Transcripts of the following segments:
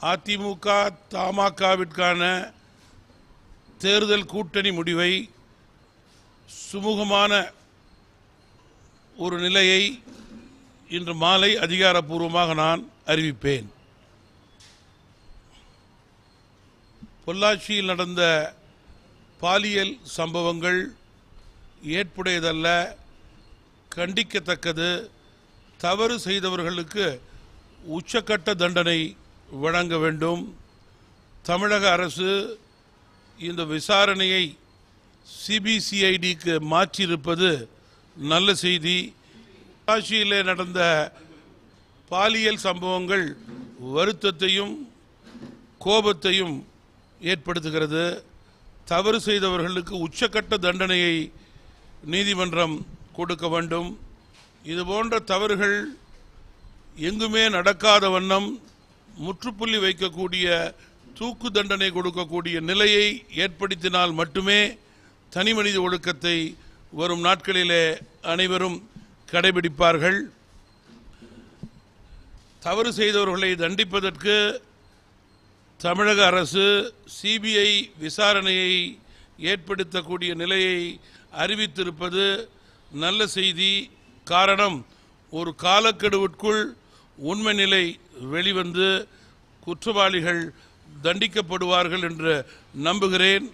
அதிமுக தமாகவிற்கான தேர்தல் கூட்டணி முடிவை சுமூகமான ஒரு நிலையை இன்று மாலை அதிகாரப்பூர்வமாக நான் அறிவிப்பேன். பொள்ளாச்சியில் நடந்த பாலியல் சம்பவங்கள் ஏற்புடையதல்ல கண்டிக்கத்தக்கது. தவறு செய்தவர்களுக்கு உச்சக்கட்ட தண்டனை வழங்க வேண்டும். தமிழக அரசு இந்த விசாரணையை சிபிசிஐடிக்கு மாற்றியிருப்பது நல்ல செய்தி. காசியிலே நடந்த பாலியல் சம்பவங்கள் வருத்தத்தையும் கோபத்தையும் ஏற்படுத்துகிறது. தவறு செய்தவர்களுக்கு உச்சக்கட்ட தண்டனையை நீதிமன்றம் கொடுக்க வேண்டும். இதுபோன்ற தவறுகள் எங்குமே நடக்காத வண்ணம் முற்றுப்புள்ளி வைக்கக்கூடிய தூக்கு தண்டனை கொடுக்கக்கூடிய நிலையை ஏற்படுத்தினால் மட்டுமே தனி மனித ஒழுக்கத்தை வரும் நாட்களிலே அனைவரும் கடைபிடிப்பார்கள். தவறு செய்தவர்களை தண்டிப்பதற்கு தமிழக அரசு சிபிஐ விசாரணையை ஏற்படுத்தக்கூடிய நிலையை அறிவித்திருப்பது நல்ல செய்தி. காரணம் ஒரு காலக்கெடுவிற்குள் உண்மை நிலை வெளிவந்து குற்றவாளிகள் தண்டிக்கப்படுவார்கள் என்று நம்புகிறேன்.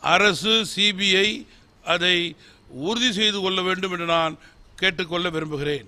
அரசு சிபிஐ அதை உறுதி செய்து கொள்ள வேண்டும் என்று நான் கேட்டுக்கொள்ள விரும்புகிறேன்.